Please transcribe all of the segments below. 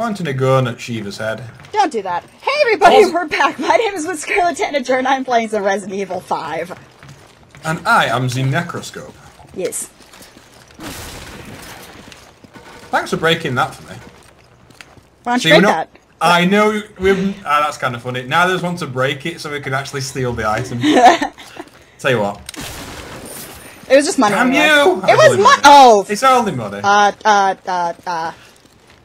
pointing a gun at Sheva's head. Don't do that. Hey everybody, Also- we're back. My name is Miss Scarlet Tanager and I'm playing some Resident Evil 5. And I am the Necroscope. Yes. Thanks for breaking that for me. Why don't See, you break that? I know we've. Ah, that's kind of funny. Neither of us want to break it so we can actually steal the item. Tell you what. It was just money. Damn anyway. you! It was Only money. Oh. It's only money. Uh, uh, uh, uh.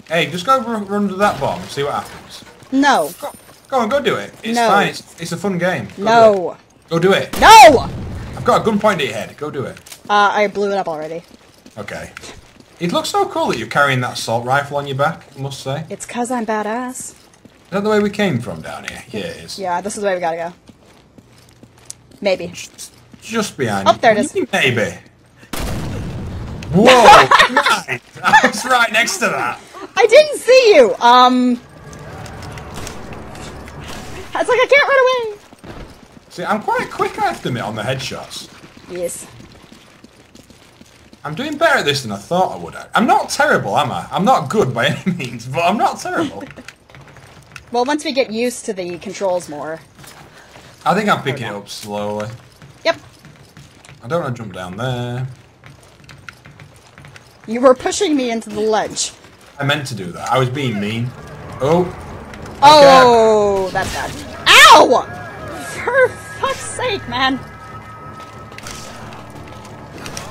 Hey, just go run, run to that bomb. See what happens. No. Go, go on, go do it. It's No. fine. It's, it's a fun game. Go do. No. Go do it. No! I've got a gun pointed at your head. Go do it. Uh, I blew it up already. Okay. It looks so cool that you're carrying that assault rifle on your back, I must say. It's cause I'm badass. Is that the way we came from down here? Yeah, it is. Yeah, this is the way we gotta go. Maybe. Just, just behind Oh, you. there it is. Maybe. Whoa! right. I was right next to that. I didn't see you! Um... It's like I can't run away! See, I'm quite quick, I have to admit, on the headshots. Yes. I'm doing better at this than I thought I would. I'm not terrible, am I? I'm not good by any means, but I'm not terrible. Well, once we get used to the controls more. I think I'm picking it up slowly. Yep. I don't want to jump down there. You were pushing me into the ledge. I meant to do that. I was being mean. Oh, Oh, that's bad. Ow! For fuck's sake, man.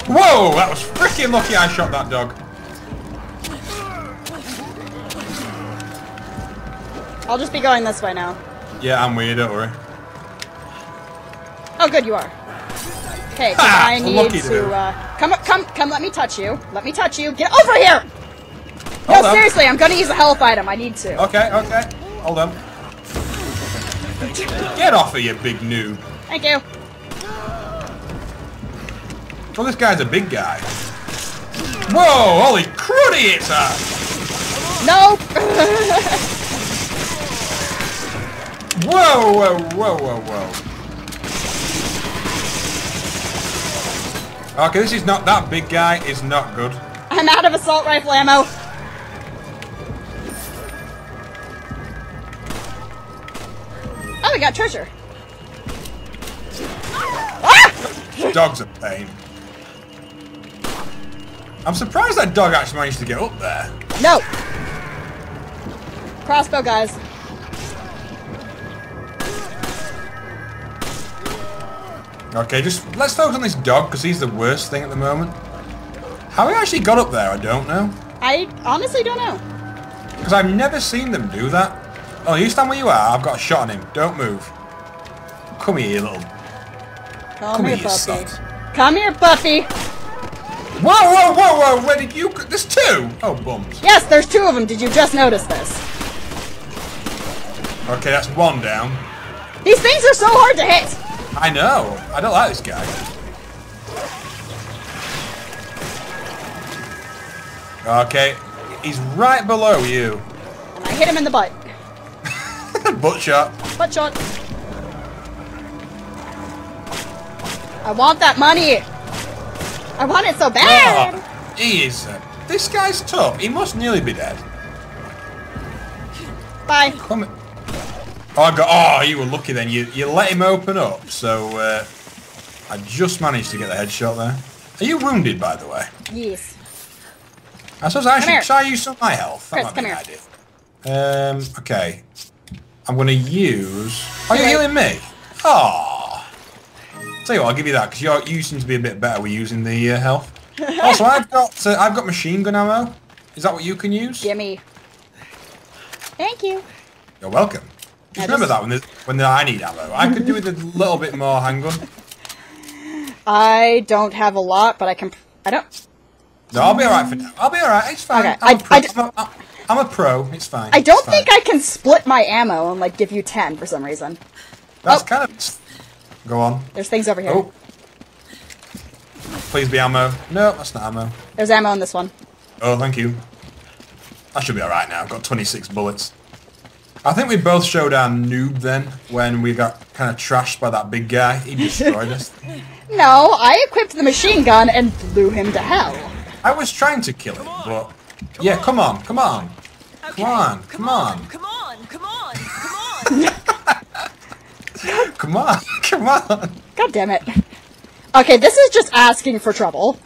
whoa! That was freaking lucky I shot that dog. I'll just be going this way now. Yeah, I'm weird, don't worry. Oh, good, you are. Okay, Ha! I need to, to. uh, come, come, come, let me touch you. Let me touch you. Get over here! No, on. seriously, I'm gonna use a health item. I need to. Okay, okay. Hold on. Get off of you, big noob. Thank you. Well, this guy's a big guy. Whoa! Holy cruddy, it's a... No! Whoa, whoa, whoa, whoa, whoa. Okay, this is not... That big guy is not good. I'm out of assault rifle ammo. Got treasure. Ah! Dog's a pain. I'm surprised that dog actually managed to get up there. No! Crossbow, guys. Okay, just let's focus on this dog because he's the worst thing at the moment. How he actually got up there, I don't know. I honestly don't know. Because I've never seen them do that. Oh, you stand where you are. I've got a shot on him. Don't move. Come here, little. Come, Come here, here, you Buffy. sod. Come here, Buffy. Whoa, whoa, whoa, whoa! Where did you? There's two. Oh, bums. Yes, there's two of them. Did you just notice this? Okay, that's one down. These things are so hard to hit. I know. I don't like this guy. Okay, he's right below you. And I hit him in the butt. Butt shot. Butt shot. I want that money. I want it so bad. Oh, he is. Uh, this guy's tough. He must nearly be dead. Bye. Come. Oh, I got. Oh, you were lucky then. You you let him open up. So uh, I just managed to get the headshot there. Are you wounded, by the way? Yes. I suppose I should here. try use some of my health. That Chris, might be come an idea. Um. Okay. I'm gonna use. Are you're healing me. Oh. Tell you what, I'll give you that because you you seem to be a bit better with using the uh, health. also, I've got uh, I've got machine gun ammo. Is that what you can use? Gimme. Thank you. You're welcome. Just remember that when when I need ammo. I could do with a little bit more handgun. I don't have a lot, but I can. I don't. No, I'll be alright for now. I'll be alright. It's fine. Okay, I'm, I- a pro. I d- I'm, a, I'm a pro. It's fine. I don't fine. think I can split my ammo and like give you ten for some reason. That's Oh. kind of. Go on. There's things over here. Oh. Please be ammo. No, that's not ammo. There's ammo in this one. Oh, thank you. I should be alright now. I've got 26 bullets. I think we both showed our noob then when we got kind of trashed by that big guy. He destroyed us. No, I equipped the machine gun and blew him to hell. I was trying to kill him, but yeah, come on, come on. Come on, come on, Come on, come on, come on. come on, come on. God damn it. Okay, this is just asking for trouble.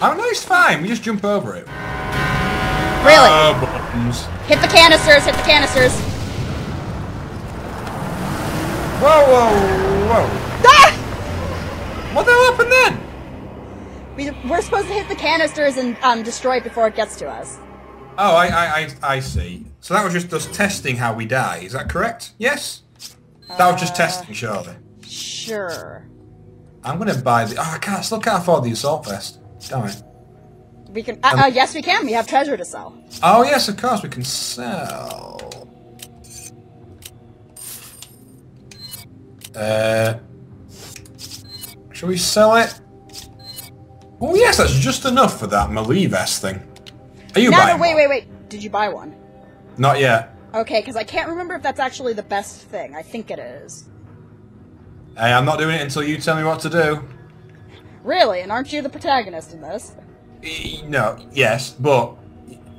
Oh no, it's fine. We just jump over it. Really? Buttons. hit the canisters, hit the canisters. Whoa, whoa, whoa. Ah! What the hell happened then? We, we're supposed to hit the canisters and um, destroy it before it gets to us. Oh, I, I, I, I see. So that was just us testing how we die. Is that correct? Yes. That was just testing, surely. Sure. I'm gonna buy the. Oh, I can't. Still can't afford the assault vest. Damn it. We can. Uh, uh, yes, we can. We have treasure to sell. Oh yes, of course we can sell. Uh, shall we sell it? Oh yes, that's just enough for that melee vest thing. Are you No, buying? no, wait, wait, wait. Did you buy one? Not yet. Okay, because I can't remember if that's actually the best thing. I think it is. Hey, I'm not doing it until you tell me what to do. Really? And aren't you the protagonist in this? E- No, yes, but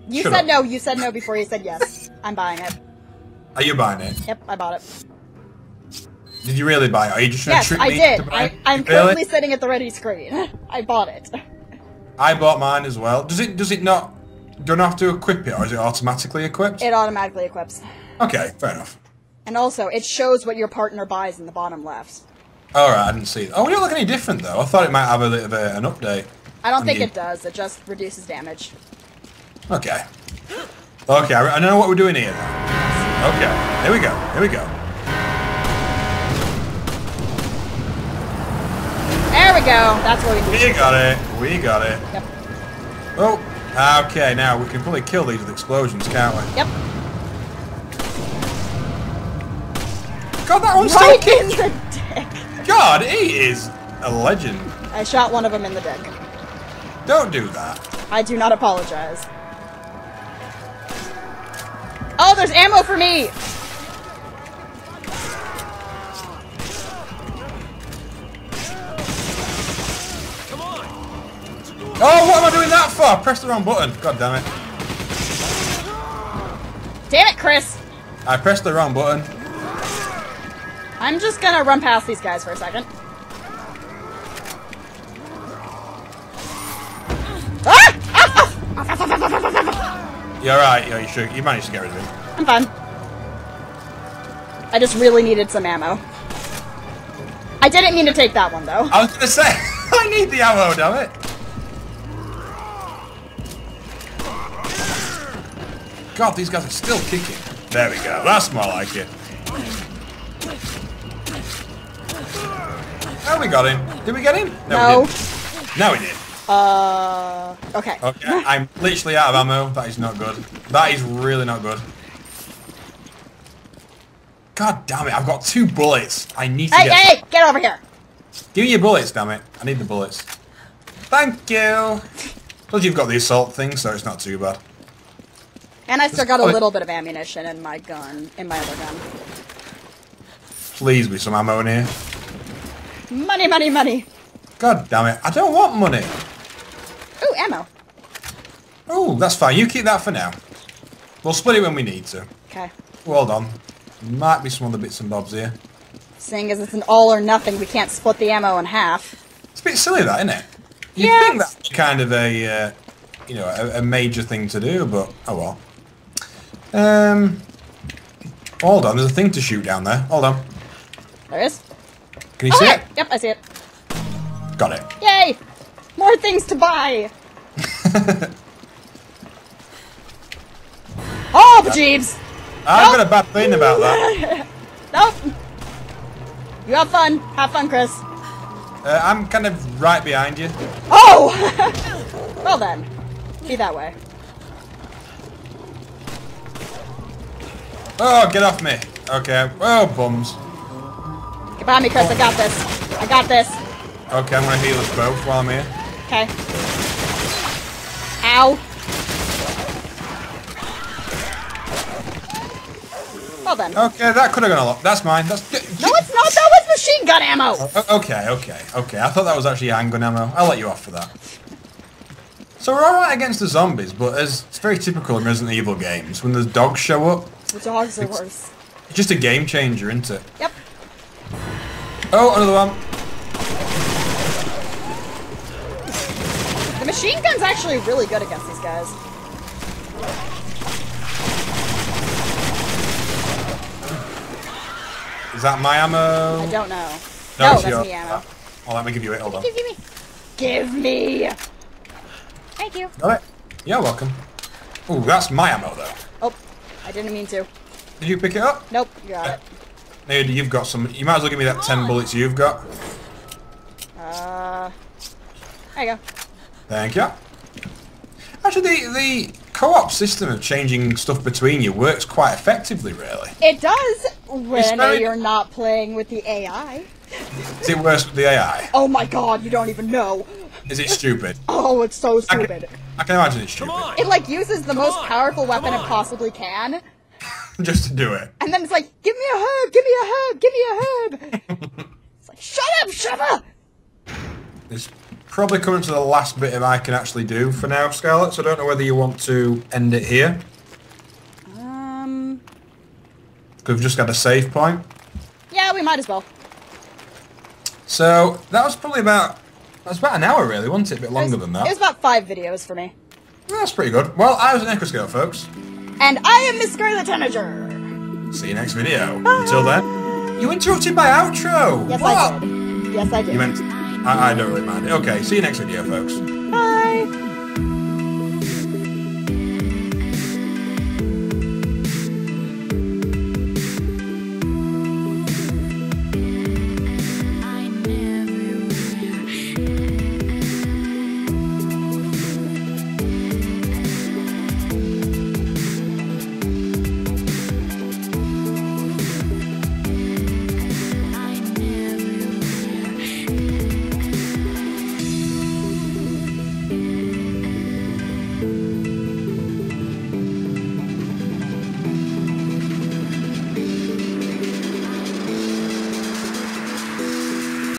You said up. no. You said no before you said yes. I'm buying it. are you buying it? Yep, I bought it. Did you really buy it? Are you just trying Yes, to trick I me did. buy I, it? I'm Really? currently sitting at the ready screen. I bought it. I bought mine as well. Does it? Does it not? Don't have to equip it, or is it automatically equipped? It automatically equips. Okay, fair enough. And also, it shows what your partner buys in the bottom left. All right, I didn't see it. Oh, it don't look any different though. I thought it might have a bit of a, an update. I don't think mean- it does. It just reduces damage. Okay. Okay, I I know what we're doing here now. Okay, here we go. Here we go. There we go. That's what we do. We got it. We got it. Yep. Oh, okay. Now we can probably kill these with explosions, can't we? Yep. God, that one's still Right in the. God, he is a legend. I shot one of them in the dick. Don't do that. I do not apologize. Oh, there's ammo for me! Oh, what am I doing that for? I pressed the wrong button. God damn it. Damn it, Chris! I pressed the wrong button. I'm just gonna run past these guys for a second. Ah! You're right. Yeah, you should. You managed to get rid of him. I'm fine. I just really needed some ammo. I didn't mean to take that one, though. I was gonna say, I need the ammo, damn it. God, these guys are still kicking. There we go. That's more like it. Oh, we got him. Did we get him? No. No, we didn't. No, we did. Uh, okay. Okay, I'm literally out of ammo. That is not good. That is really not good. God damn it, I've got two bullets. I need to Hey, get... hey, get over here! Give me your bullets, damn it. I need the bullets. Thank you. Plus you've got the assault thing, so it's not too bad. And I still got a little bit of ammunition in my gun, in my other gun. Please be some ammo in here. Money, money, money. God damn it. I don't want money. Ooh, ammo. Oh, that's fine. You keep that for now. We'll split it when we need to. Okay. Well done. Might be some other bits and bobs here. Seeing as it's an all or nothing, we can't split the ammo in half. It's a bit silly that, isn't it? You'd Yeah. think that's kind of a, uh, you know, a, a major thing to do, but oh well. Um, hold on, there's a thing to shoot down there. Hold on. There is. Can you Oh, see it? Yep, I see it. Got it. Yay! More things to buy! oh, the jeeves! I've got a bad thing about that. Nope! You have fun. Have fun, Chris. Uh, I'm kind of right behind you. Oh! well then. Be that way. Oh, get off me. Okay. Oh, bums. Get behind me, Chris. I got this. I got this. Okay, I'm gonna heal us both while I'm here. Okay. Ow. Well then. Okay, that could have gone a lot. That's mine. That's. No, it's not. That was machine gun ammo. O- Okay, okay, okay. I thought that was actually handgun ammo. I'll let you off for that. So we're alright against the zombies, but as it's very typical in Resident Evil games, when the dogs show up, The dogs are It's- worse. it's just a game changer, isn't it? Yep. Oh, another one. The machine gun's actually really good against these guys. Is that my ammo? I don't know. No, No, that's your- me ammo. Oh, let me give you it. Hold on. Give, give me. Give me. Thank you. Got it? Yeah, welcome. Oh, that's my ammo though. I didn't mean to. Did you pick it up? Nope, you got it. Dude, you've got some. You might as well give me that 10 bullets you've got. Uh, there you go. Thank you. Actually, the, the co-op system of changing stuff between you works quite effectively, really. It does when very- you're not playing with the AI. Is it worse with the AI? Oh my god, you don't even know. Is it stupid? Oh, it's so I stupid. can, I can imagine it's stupid. It like uses the most on, powerful weapon come it possibly can, Just to do it. and then it's like, give me a herb, give me a herb, give me a herb. it's like, shut up, Sheva! It's probably coming to the last bit of I can actually do for now, Scarlett, so I don't know whether you want to end it here. Um, Because we've just got a save point. yeah, we might as well. So, that was probably about... That was about an hour, really, wasn't it? A bit longer was, than that. It was about five videos for me. That's pretty good. Well, I was a Necroscope, folks. And I am Miss Scarlet Tanager. See you next video. Until then, you interrupted my outro. Yes, what? I did. Yes, I did. You meant? I, I don't really mind. It. Okay, see you next video, folks. Bye.